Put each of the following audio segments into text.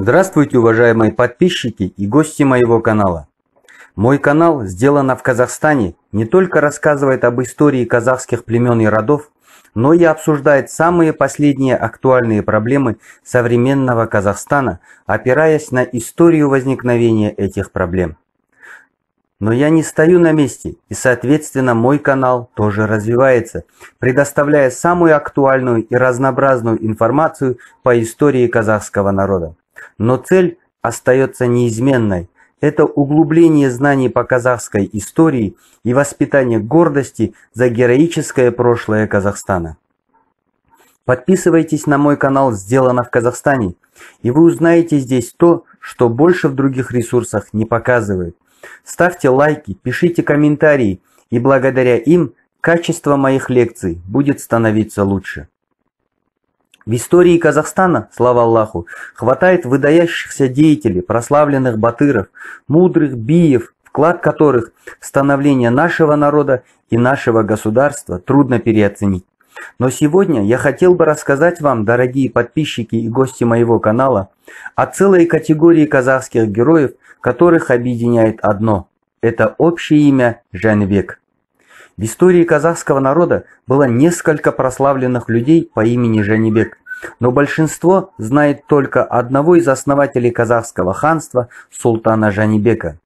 Здравствуйте, уважаемые подписчики и гости моего канала. Мой канал «Сделано в Казахстане» не только рассказывает об истории казахских племен и родов, но и обсуждает самые последние актуальные проблемы современного Казахстана, опираясь на историю возникновения этих проблем. Но я не стою на месте, и, соответственно, мой канал тоже развивается, предоставляя самую актуальную и разнообразную информацию по истории казахского народа. Но цель остается неизменной. Это углубление знаний по казахской истории и воспитание гордости за героическое прошлое Казахстана. Подписывайтесь на мой канал «Сделано в Казахстане», и вы узнаете здесь то, что больше в других ресурсах не показывают. Ставьте лайки, пишите комментарии, и благодаря им качество моих лекций будет становиться лучше. В истории Казахстана, слава Аллаху, хватает выдающихся деятелей, прославленных батыров, мудрых биев, вклад которых в становление нашего народа и нашего государства трудно переоценить. Но сегодня я хотел бы рассказать вам, дорогие подписчики и гости моего канала, о целой категории казахских героев, которых объединяет одно – это общее имя Жанбек. В истории казахского народа было несколько прославленных людей по имени Жанибек, но большинство знает только одного из основателей казахского ханства, султана Жанибека.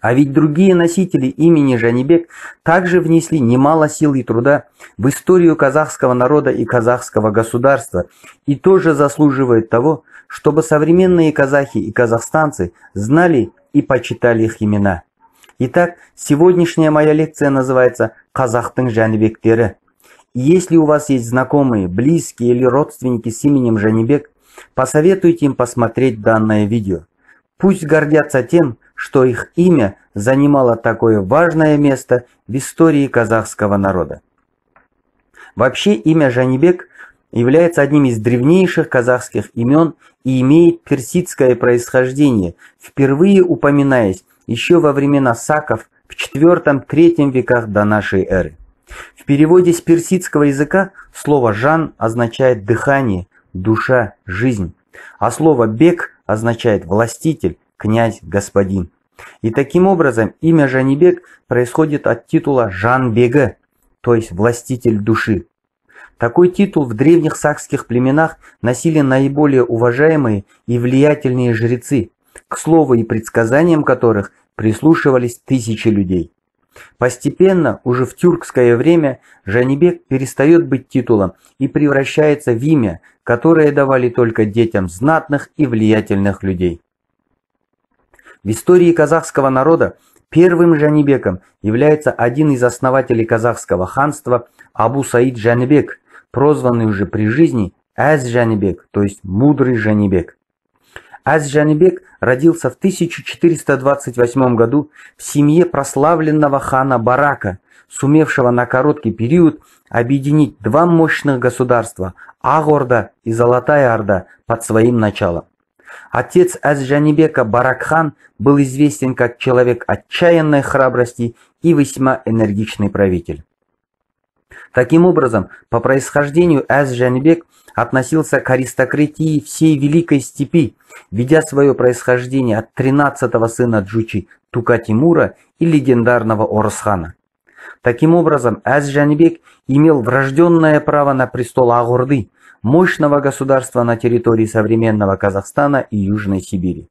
А ведь другие носители имени Жанибек также внесли немало сил и труда в историю казахского народа и казахского государства и тоже заслуживают того, чтобы современные казахи и казахстанцы знали и почитали их имена. Итак, сегодняшняя моя лекция называется «Казахтың Жанибектері». Если у вас есть знакомые, близкие или родственники с именем Жанибек, посоветуйте им посмотреть данное видео. Пусть гордятся тем, что их имя занимало такое важное место в истории казахского народа. Вообще имя Жанибек является одним из древнейших казахских имен и имеет персидское происхождение, впервые упоминаясь еще во времена саков в IV-III веках до нашей эры. В переводе с персидского языка слово «жан» означает «дыхание», «душа», «жизнь», а слово «бек» означает «властитель», «князь», «господин». И таким образом имя Жанибек происходит от титула Жанбега, то есть «властитель души». Такой титул в древних сакских племенах носили наиболее уважаемые и влиятельные жрецы, к слову и предсказаниям которых прислушивались тысячи людей. Постепенно, уже в тюркское время, Жанибек перестает быть титулом и превращается в имя, которое давали только детям знатных и влиятельных людей. В истории казахского народа первым Жанибеком является один из основателей казахского ханства Абу Саид Жанибек, прозванный уже при жизни Аз Жанибек, то есть мудрый Жанибек. Аз-Жанибек родился в 1428 году в семье прославленного хана Барака, сумевшего на короткий период объединить два мощных государства – Агорда и Золотая Орда под своим началом. Отец Аз-Жанибека Баракхан был известен как человек отчаянной храбрости и весьма энергичный правитель. Таким образом, по происхождению Аз-Жанибек относился к аристократии всей Великой Степи, ведя свое происхождение от 13-го сына Джучи Тука Тимура и легендарного Орсхана. Таким образом, Аз-Жанибек имел врожденное право на престол Агурды, мощного государства на территории современного Казахстана и Южной Сибири.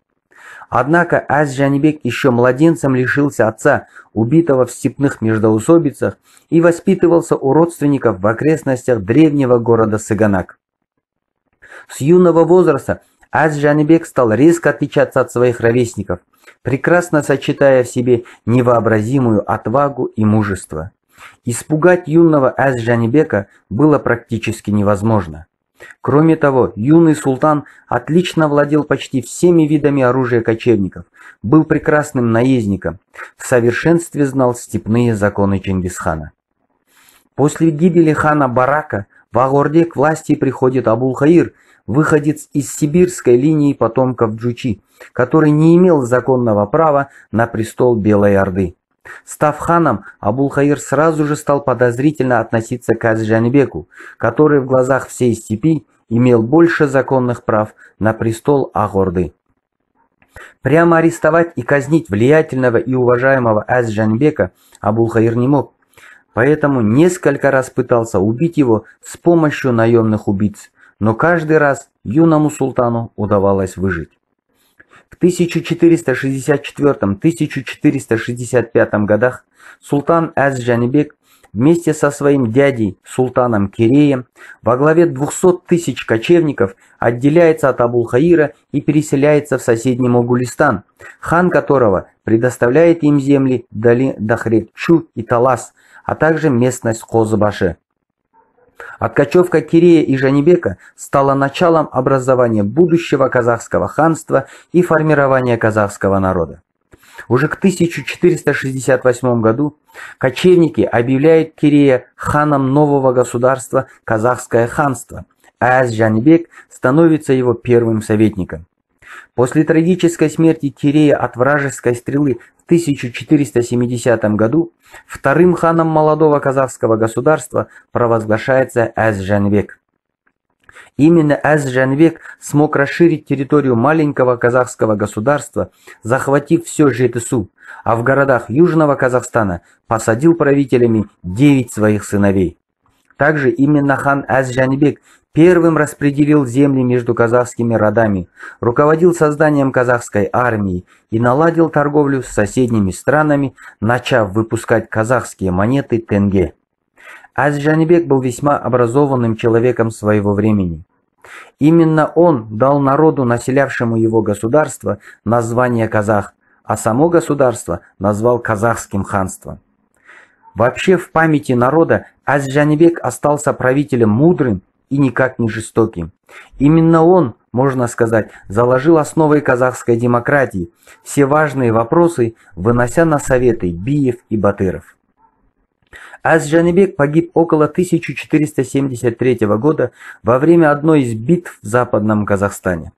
Однако Аз-Жанибек еще младенцем лишился отца, убитого в степных междоусобицах, и воспитывался у родственников в окрестностях древнего города Сыганак. С юного возраста Аз-Жанибек стал резко отличаться от своих ровесников, прекрасно сочетая в себе невообразимую отвагу и мужество. Испугать юного Аз-Жанибека было практически невозможно. Кроме того, юный султан отлично владел почти всеми видами оружия кочевников, был прекрасным наездником, в совершенстве знал степные законы Чингисхана. После гибели хана Барака в Агорде к власти приходит Абул-Хаир, выходец из сибирской линии потомков Джучи, который не имел законного права на престол Белой Орды. Став ханом, Абулхаир сразу же стал подозрительно относиться к Азжанбеку, который в глазах всей степи имел больше законных прав на престол Агорды. Прямо арестовать и казнить влиятельного и уважаемого Аз-Джанбека Абулхаир не мог, поэтому несколько раз пытался убить его с помощью наемных убийц, но каждый раз юному султану удавалось выжить. В 1464-1465 годах султан Аз-Джанибек вместе со своим дядей, султаном Киреем, во главе 200 тысяч кочевников отделяется от Абул-Хаира и переселяется в соседний Могулистан, хан которого предоставляет им земли Дали Дахречу и Талас, а также местность Хозбаше. Откачевка Кирея и Жанибека стала началом образования будущего казахского ханства и формирования казахского народа. Уже к 1468 году кочевники объявляют Кирея ханом нового государства Казахское ханство, а Аз-Жанбек становится его первым советником. После трагической смерти Кирея от вражеской стрелы в 1470 году вторым ханом молодого казахского государства провозглашается Аз-Жанбек. Именно Аз-Жанбек смог расширить территорию маленького казахского государства, захватив все Жетысу, а в городах Южного Казахстана посадил правителями девять своих сыновей. Также именно хан Аз-Жанбек первым распределил земли между казахскими родами, руководил созданием казахской армии и наладил торговлю с соседними странами, начав выпускать казахские монеты тенге. Аз-Жанбек был весьма образованным человеком своего времени. Именно он дал народу, населявшему его государство, название казах, а само государство назвал казахским ханством. Вообще в памяти народа Аз-Жанбек остался правителем мудрым и никак не жестоким. Именно он, можно сказать, заложил основы казахской демократии, все важные вопросы вынося на советы Биев и Батыров. Аз-Жанибек погиб около 1473 года во время одной из битв в Западном Казахстане.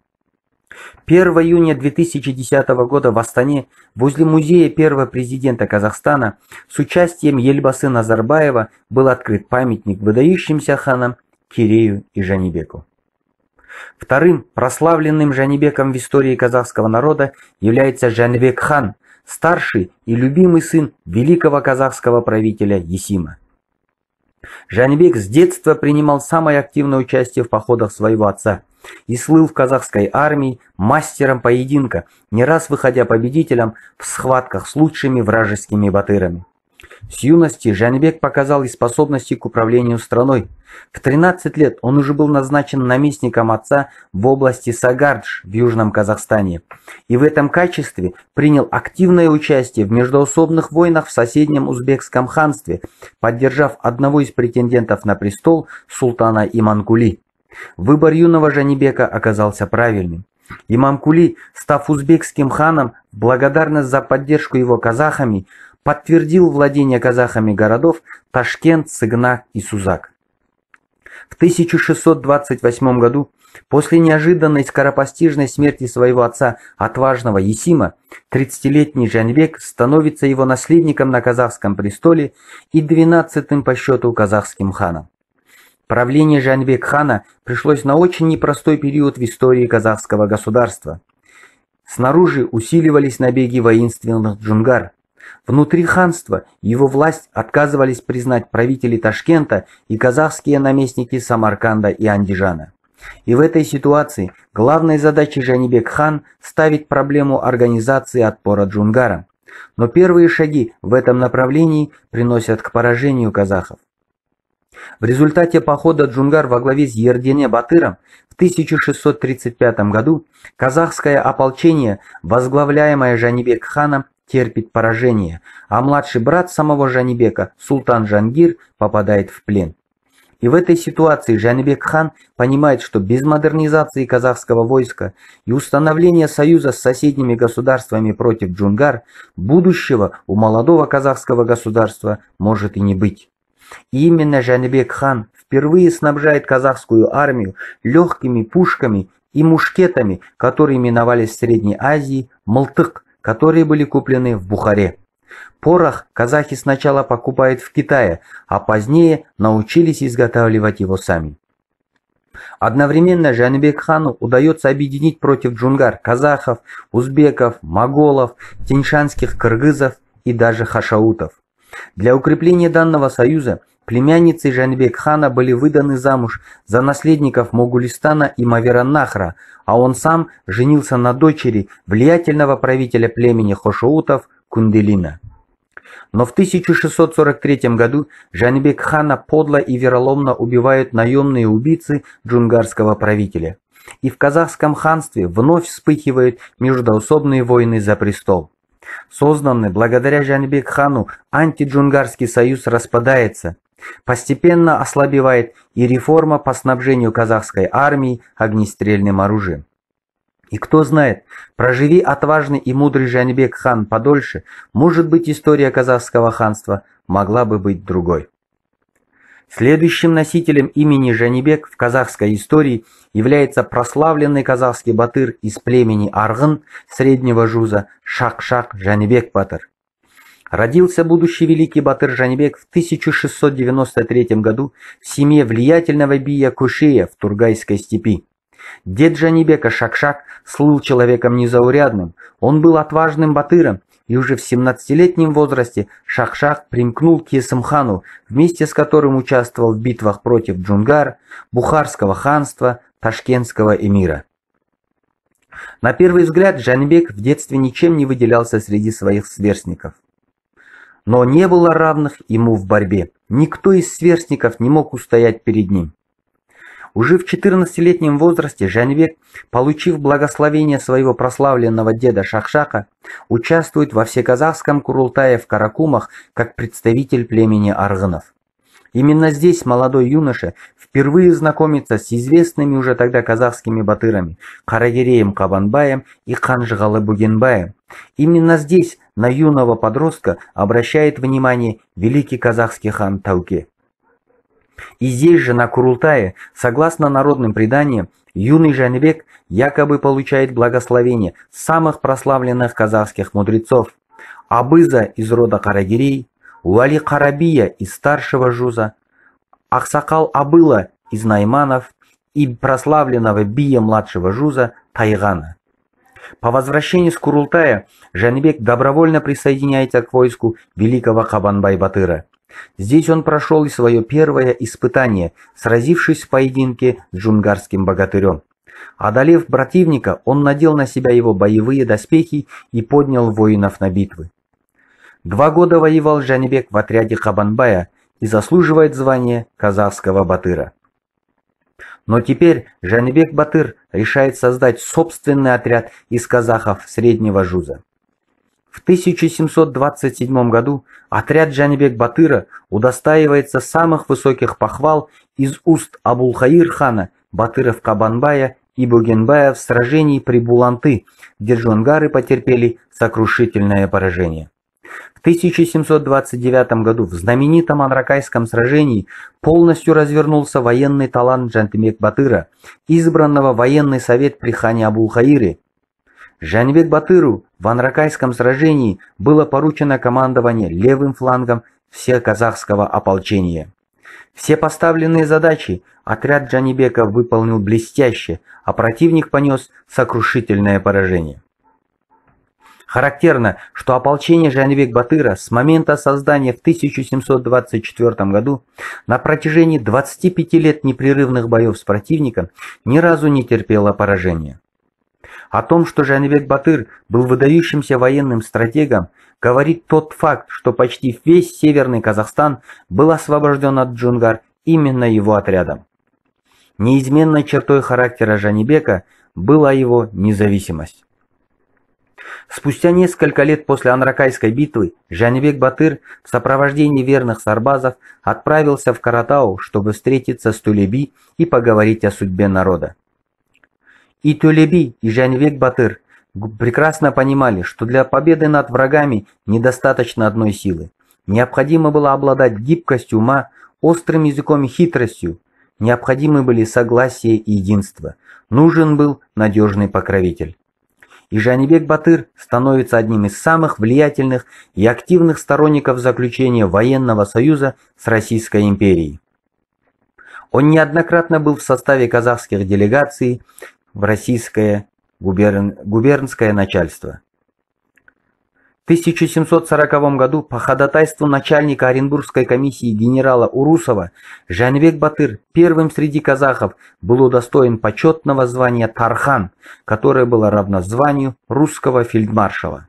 1 июня 2010 года в Астане возле музея первого президента Казахстана с участием Ельбасы Назарбаева был открыт памятник выдающимся ханам Кирею и Жанибеку. Вторым прославленным Жанибеком в истории казахского народа является Жанибек хан – старший и любимый сын великого казахского правителя Есима. Жанбек с детства принимал самое активное участие в походах своего отца и слыл в казахской армии мастером поединка, не раз выходя победителем в схватках с лучшими вражескими батырами. С юности Жанбек показал и способности к управлению страной. В 13 лет он уже был назначен наместником отца в области Сагардж в Южном Казахстане и в этом качестве принял активное участие в междоусобных войнах в соседнем узбекском ханстве, поддержав одного из претендентов на престол султана Иманкули. Выбор юного Жанибека оказался правильным. Имам Кули, став узбекским ханом, благодарность за поддержку его казахами, подтвердил владение казахами городов Ташкент, Сыгнак и Сузак. В 1628 году, после неожиданной скоропостижной смерти своего отца, отважного Есима, 30-летний Жанбек становится его наследником на казахском престоле и 12-м по счету казахским ханом. Правление Жанбек-хана пришлось на очень непростой период в истории казахского государства. Снаружи усиливались набеги воинственных джунгар, Внутри ханства его власть отказывались признать правители Ташкента и казахские наместники Самарканда и Андижана. И в этой ситуации главной задачей Жанибек хан ставить проблему организации отпора джунгарам. Но первые шаги в этом направлении приносят к поражению казахов. В результате похода джунгар во главе с Ердене Батыром в 1635 году казахское ополчение, возглавляемое Жанибек ханом, терпит поражение, а младший брат самого Жанибека, султан Жангир, попадает в плен. И в этой ситуации Жанибек хан понимает, что без модернизации казахского войска и установления союза с соседними государствами против Джунгар, будущего у молодого казахского государства может и не быть. И именно Жанибек хан впервые снабжает казахскую армию легкими пушками и мушкетами, которые именовались в Средней Азии «мылтык», которые были куплены в Бухаре. Порох казахи сначала покупают в Китае, а позднее научились изготавливать его сами. Одновременно Жанбек хану удается объединить против джунгар казахов, узбеков, моголов, тиньшанских кыргызов и даже хашаутов. Для укрепления данного союза племянницы Жанбек хана были выданы замуж за наследников Могулистана и Мавераннахра, а он сам женился на дочери влиятельного правителя племени хошоутов Кунделина. Но в 1643 году Жанбек хана подло и вероломно убивают наемные убийцы джунгарского правителя. И в казахском ханстве вновь вспыхивают междоусобные войны за престол. Созданный благодаря Жанбек хану антиджунгарский союз распадается, постепенно ослабевает и реформа по снабжению казахской армии огнестрельным оружием. И кто знает, проживи отважный и мудрый Жанбек хан подольше, может быть история казахского ханства могла бы быть другой. Следующим носителем имени Жанибек в казахской истории является прославленный казахский батыр из племени Аргын среднего жуза Шак-Шак Жанибек Батыр. Родился будущий великий батыр Жанибек в 1693 году в семье влиятельного бия Кушея в Тургайской степи. Дед Жанибека Шакшак слыл человеком незаурядным, он был отважным батыром, и уже в 17-летнем возрасте Шакшак примкнул к Есымхану, вместе с которым участвовал в битвах против Джунгар, Бухарского ханства, Ташкентского эмира. На первый взгляд Жанбек в детстве ничем не выделялся среди своих сверстников. Но не было равных ему в борьбе. Никто из сверстников не мог устоять перед ним. Уже в 14-летнем возрасте Жанбек, получив благословение своего прославленного деда Шахшака, участвует во всеказахском Курултае в Каракумах как представитель племени аргынов. Именно здесь молодой юноша впервые знакомится с известными уже тогда казахскими батырами Карагиреем Кабанбаем и Ханжгалы Бугенбаем. Именно здесь на юного подростка обращает внимание великий казахский хан Тауке. И здесь же, на Курултае, согласно народным преданиям, юный Жанбек якобы получает благословение самых прославленных казахских мудрецов Абыза из рода Карагирей, Уали Карабия из старшего жуза, Ахсакал Абыла из Найманов и прославленного Бия младшего жуза Тайгана. По возвращении с Курултая Жанбек добровольно присоединяется к войску великого Кабанбай-Батыра – Здесь он прошел и свое первое испытание, сразившись в поединке с джунгарским богатырем. Одолев противника, он надел на себя его боевые доспехи и поднял воинов на битвы. Два года воевал Жанибек в отряде Хабанбая и заслуживает звания казахского батыра. Но теперь Жанибек Батыр решает создать собственный отряд из казахов Среднего Жуза. В 1727 году отряд Джанибек-Батыра удостаивается самых высоких похвал из уст Абулхаир хана, Батыров Кабанбая и Бугенбая в сражении при Буланты, где джунгары потерпели сокрушительное поражение. В 1729 году в знаменитом Анракайском сражении полностью развернулся военный талант Джантимек-Батыра, избранного военный совет при хане Абулхаире, Жанбек Батыру в Анракайском сражении было поручено командование левым флангом все казахского ополчения. Все поставленные задачи отряд Джанибека выполнил блестяще, а противник понес сокрушительное поражение. Характерно, что ополчение Жанбек-Батыра с момента создания в 1724 году на протяжении 25 лет непрерывных боев с противником ни разу не терпело поражения. О том, что Жанбек Батыр был выдающимся военным стратегом, говорит тот факт, что почти весь северный Казахстан был освобожден от джунгар именно его отрядом. Неизменной чертой характера Жанибека была его независимость. Спустя несколько лет после Анракайской битвы Жанибек Батыр в сопровождении верных сарбазов отправился в Каратау, чтобы встретиться с Тулеби и поговорить о судьбе народа. И Толеби, и Жанвек Батыр прекрасно понимали, что для победы над врагами недостаточно одной силы. Необходимо было обладать гибкостью ума, острым языком и хитростью. Необходимы были согласие и единство. Нужен был надежный покровитель. И Жанибек Батыр становится одним из самых влиятельных и активных сторонников заключения военного союза с Российской империей. Он неоднократно был в составе казахских делегаций в российское губерн... губернское начальство. 1740 году по ходатайству начальника Оренбургской комиссии генерала Урусова Жанбек Батыр первым среди казахов был удостоен почетного звания Тархан, которое было равно званию русского фельдмаршала.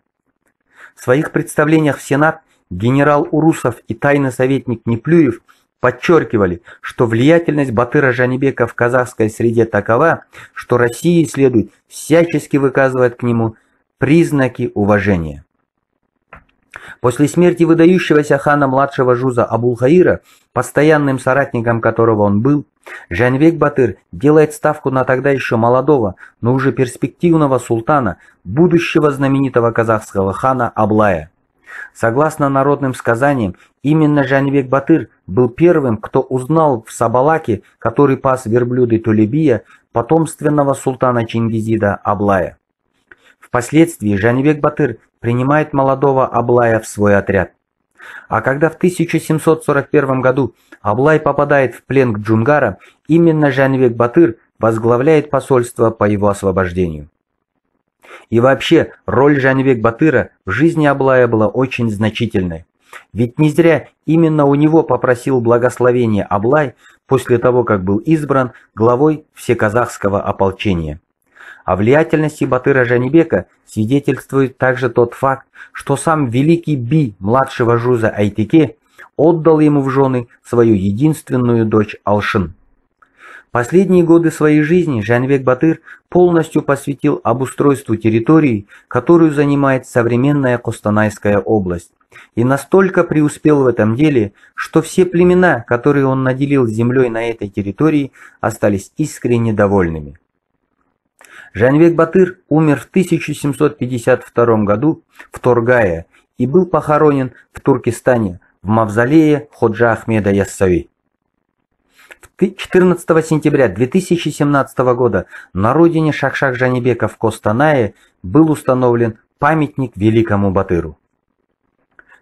В своих представлениях в Сенат генерал Урусов и тайный советник Неплюев подчеркивали, что влиятельность Батыра Жанибека в казахской среде такова, что России следует всячески выказывать к нему признаки уважения. После смерти выдающегося хана младшего Жуза Абулхаира, постоянным соратником которого он был, Жанбек Батыр делает ставку на тогда еще молодого, но уже перспективного султана, будущего знаменитого казахского хана Аблая. Согласно народным сказаниям, именно Жанбек Батыр был первым, кто узнал в Сабалаке, который пас верблюды Тулебия, потомственного султана Чингизида Аблая. Впоследствии Жанибек Батыр принимает молодого Аблая в свой отряд. А когда в 1741 году Аблай попадает в плен к Джунгара, именно Жанибек Батыр возглавляет посольство по его освобождению. И вообще, роль Жанибек Батыра в жизни Аблая была очень значительной. Ведь не зря именно у него попросил благословения Аблай после того, как был избран главой всеказахского ополчения. О влиятельности Батыра Жанибека свидетельствует также тот факт, что сам великий Би младшего Жуза Айтике отдал ему в жены свою единственную дочь Алшин. Последние годы своей жизни Жанбек Батыр полностью посвятил обустройству территории, которую занимает современная Костанайская область, и настолько преуспел в этом деле, что все племена, которые он наделил землей на этой территории, остались искренне довольными. Жанбек Батыр умер в 1752 году в Торгае и был похоронен в Туркестане в мавзолее Ходжа Ахмеда Яссави. 14 сентября 2017 года на родине Шахшах Жанибека в Костанае был установлен памятник великому Батыру.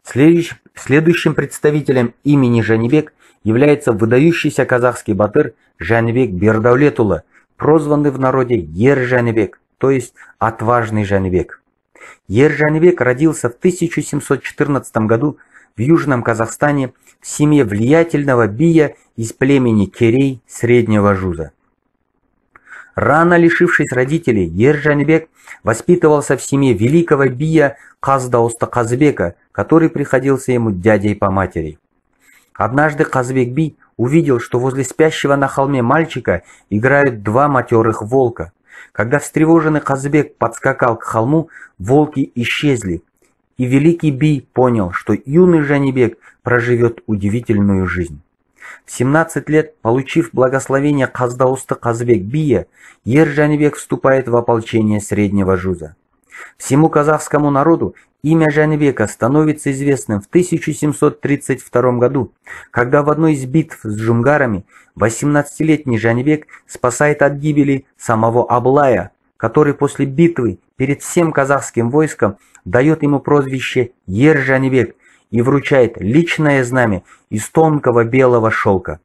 Следующим, представителем имени Жанибек является выдающийся казахский батыр Жанибек Бердавлетула – прозванный в народе Ер-Жанебек, то есть «отважный Жанебек». Ер-Жанебек родился в 1714 году в Южном Казахстане в семье влиятельного бия из племени Керей Среднего Жуза. Рано лишившись родителей, Ер-Жанебек воспитывался в семье великого бия Каздауста Казбека, который приходился ему дядей по матери. Однажды Казбек Би увидел, что возле спящего на холме мальчика играют два матерых волка. Когда встревоженный Казбек подскакал к холму, волки исчезли, и великий Би понял, что юный Жанибек проживет удивительную жизнь. В 17 лет, получив благословение Каздауста Казбек Бия, Ер Жанибек вступает в ополчение Среднего Жуза. Всему казахскому народу Имя Жанбека становится известным в 1732 году, когда в одной из битв с джунгарами 18-летний Жанбек спасает от гибели самого Аблая, который после битвы перед всем казахским войском дает ему прозвище Ер Жанбек и вручает личное знамя из тонкого белого шелка.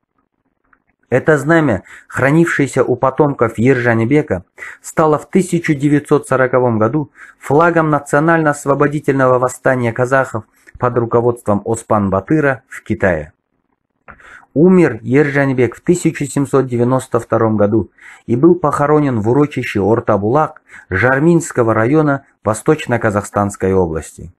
Это знамя, хранившееся у потомков Ержанибека, стало в 1940 году флагом национально-освободительного восстания казахов под руководством Оспан Батыра в Китае. Умер Ержанбек в 1792 году и был похоронен в урочище Ортабулак Жарминского района Восточно-Казахстанской области.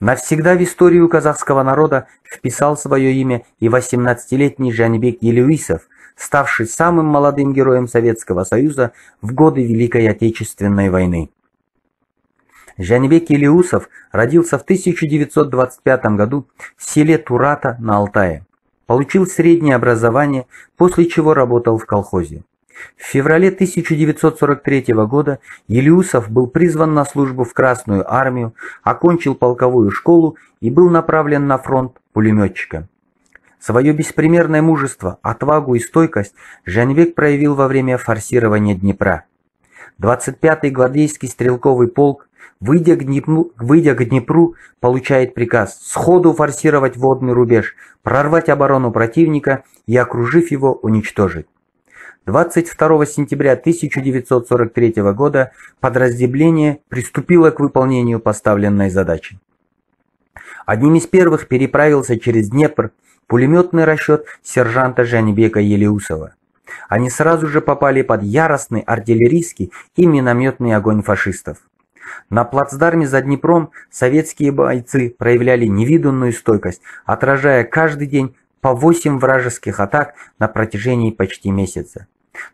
Навсегда в историю казахского народа вписал свое имя и 18-летний Жанбек Елюисов, ставший самым молодым героем Советского Союза в годы Великой Отечественной войны. Жанбек Елеусов родился в 1925 году в селе Турата на Алтае. Получил среднее образование, после чего работал в колхозе. В феврале 1943 года Елиусов был призван на службу в Красную армию, окончил полковую школу и был направлен на фронт пулеметчика. Свое беспримерное мужество, отвагу и стойкость Жанбек проявил во время форсирования Днепра. 25-й гвардейский стрелковый полк выйдя к, Днепру, выйдя к Днепру, получает приказ сходу форсировать водный рубеж, прорвать оборону противника и, окружив его, уничтожить. 22 сентября 1943 года подразделение приступило к выполнению поставленной задачи. Одним из первых переправился через Днепр пулеметный расчет сержанта Жанибека Елеусова. Они сразу же попали под яростный артиллерийский и минометный огонь фашистов. На плацдарме за Днепром советские бойцы проявляли невиданную стойкость, отражая каждый день по 8 вражеских атак на протяжении почти месяца.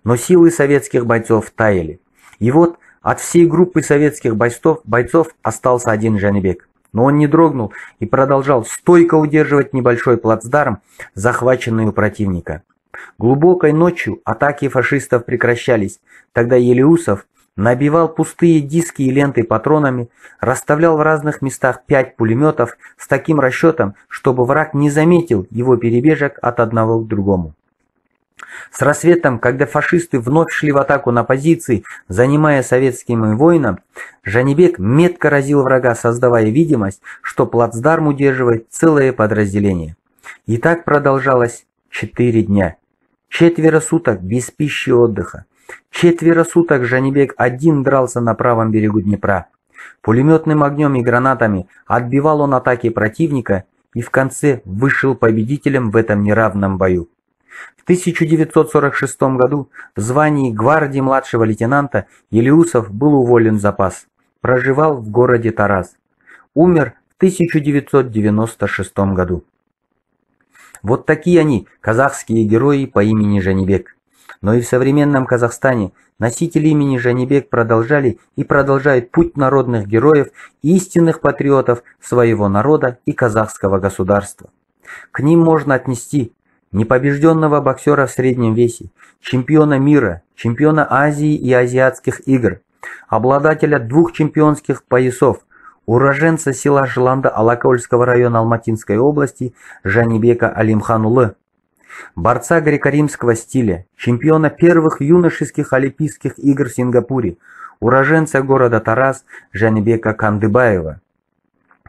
Но силы советских бойцов таяли. И вот от всей группы советских бойцов, бойцов остался один Жанибек. Но он не дрогнул и продолжал стойко удерживать небольшой плацдарм, захваченный у противника. Глубокой ночью атаки фашистов прекращались. Тогда Елеусов набивал пустые диски и ленты патронами, расставлял в разных местах пять пулеметов с таким расчетом, чтобы враг не заметил его перебежек от одного к другому. С рассветом, когда фашисты вновь шли в атаку на позиции, занимая советским воинам, Жанибек метко разил врага, создавая видимость, что плацдарм удерживает целое подразделение. И так продолжалось четыре дня. Четверо суток без пищи и отдыха. Четверо суток Жанибек один дрался на правом берегу Днепра. Пулеметным огнем и гранатами отбивал он атаки противника и в конце вышел победителем в этом неравном бою. В 1946 году в звании гвардии младшего лейтенанта Елеусов был уволен в запас. Проживал в городе Тарас. Умер в 1996 году. Вот такие они, казахские герои по имени Жанибек. Но и в современном Казахстане носители имени Жанибек продолжали и продолжают путь народных героев и истинных патриотов своего народа и казахского государства. К ним можно отнести непобежденного боксера в среднем весе, чемпиона мира, чемпиона Азии и азиатских игр, обладателя двух чемпионских поясов, уроженца села Жиланда Алакольского района Алматинской области Жанибека Алимханулы, борца греко-римского стиля, чемпиона первых юношеских Олимпийских игр в Сингапуре, уроженца города Тарас Жанибека Кандыбаева,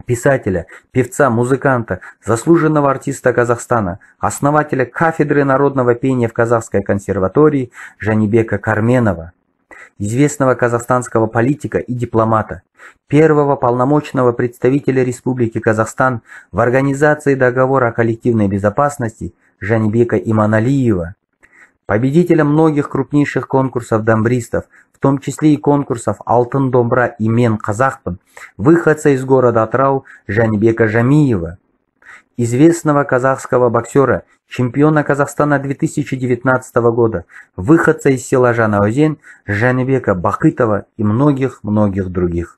писателя, певца, музыканта, заслуженного артиста Казахстана, основателя кафедры народного пения в Казахской консерватории Жанибека Карменова известного казахстанского политика и дипломата, первого полномочного представителя Республики Казахстан в Организации договора о коллективной безопасности Жанибека Иманалиева, победителя многих крупнейших конкурсов дамбристов, в том числе и конкурсов «Алтын Домбра» и «Мен Казахпын», выходца из города Атрау Жанибека Жамиева, известного казахского боксера, чемпиона Казахстана 2019 года, выходца из села Жанаузен, Жанибека Бақытова и многих-многих других.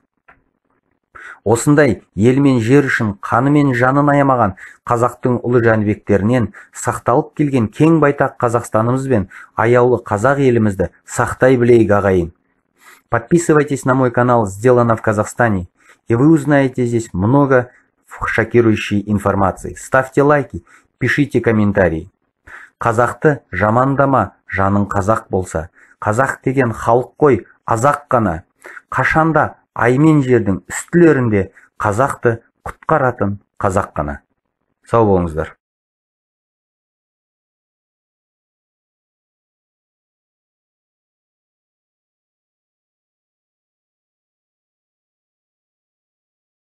Осындай ел мен жер үшін қаны мен жанын аямаған қазақтың ұлы жәнібектерінен сақталып келген кең байтақ Қазақстанымыз бен аяулы қазақ елімізді сақтай білейік ағайын. Подписывайтесь на мой канал «Сделано в Казахстане», и вы узнаете здесь много шокирующей информации. Ставьте лайки, пишите комментарии. Қазақты жамандама, жаның қазақ болса. Қазақ деген халық қой, азақ қана. Қашанда ай мен жердің үстілерінде қазақты құтқаратын қазақ қана. Сау болыңыздар.